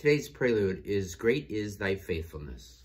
Today's prelude is Great is Thy Faithfulness.